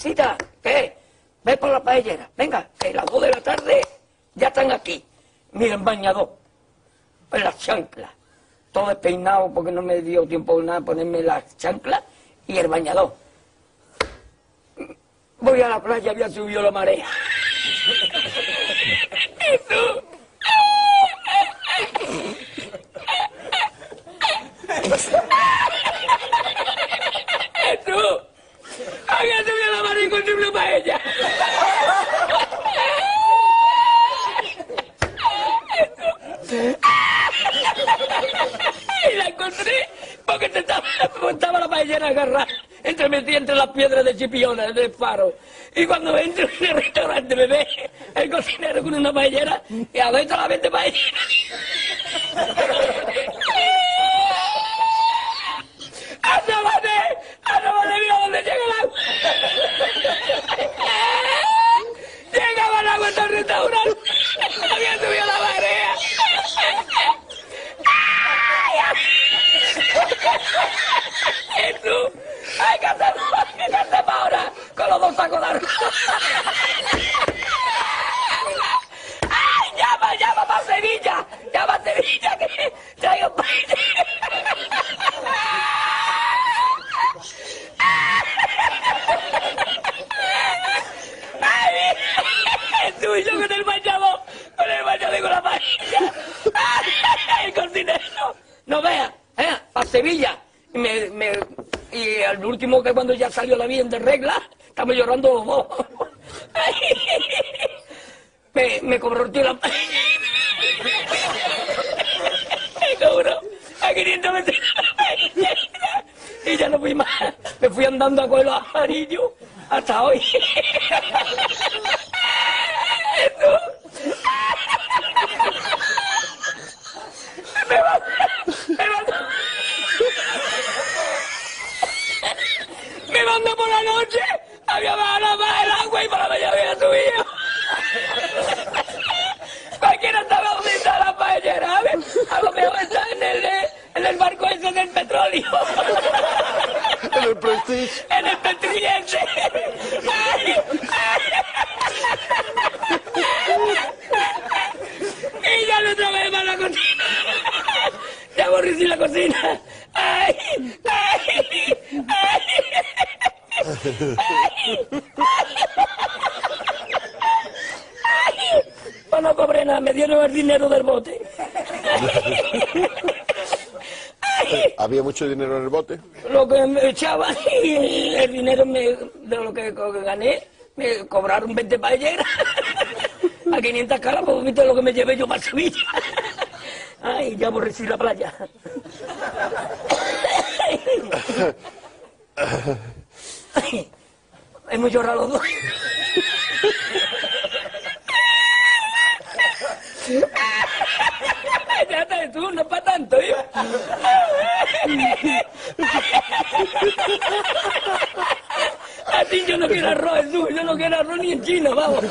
Cita, ¿qué? Ve por la paellera. Venga, que las dos de la tarde ya están aquí. Miren, bañador. En las chanclas. Todo despeinado porque no me dio tiempo nada ponerme las chanclas y el bañador. Voy a la playa, había subido la marea. ¿Y tú? ¿Y tú? Había subido la marea y encontré una paella. Y la encontré porque te estaba, estaba la paellera agarrada, entre entre las piedras de Chipiona, del faro. Y cuando entro en el restaurante me ve el cocinero con una paellera y adentro la vende paellera. ¡Asómate! ¡Asómate! ¡Mira dónde llega el agua! ¡Llegaba el agua hasta el restaurante! ¡Había subido la marea! ¡Y tú! ¡Ay, qué hacemos! ¿Qué hacemos ahora? Con los dos sacos de arroz. ¡Ay, llama, llama para Sevilla! ¡Llama a Sevilla que traigo. Tú y yo con el bañador, con el bañador y con la paella. ¡Ay, el cocinero! No vea, ¿eh? Para Sevilla. Me, me, y al último que cuando ya salió la bien de regla, estamos llorando los dos. Me, me tío la. Me cobró a 500 veces. Y ya no fui más. Me fui andando a coger los amarillos hasta hoy. Me va, me va, me manda por la noche, había bajado más el agua y por la mañana había subido. Cualquiera sabe dónde está la paellera, a ver, a lo mejor está en el, en el barco ese del petróleo. En el Prestige. En el petriense. Y ya no vez para la cocina. Ya aborrecí la cocina. Ay, ay, ay. Pues no cobré nada, me dieron el dinero del bote. ¿Había mucho dinero en el bote? lo que me echaban y el dinero me- de lo que, gané, me cobraron 20 paelleras a 500 caras, pues viste lo que me llevé yo para Sevilla. Ay, ya aborrecí la playa. Ay, hemos llorado los dos. Ya está, tú, no es para tanto, yo. A ti yo no quiero arroz ni en China, vamos.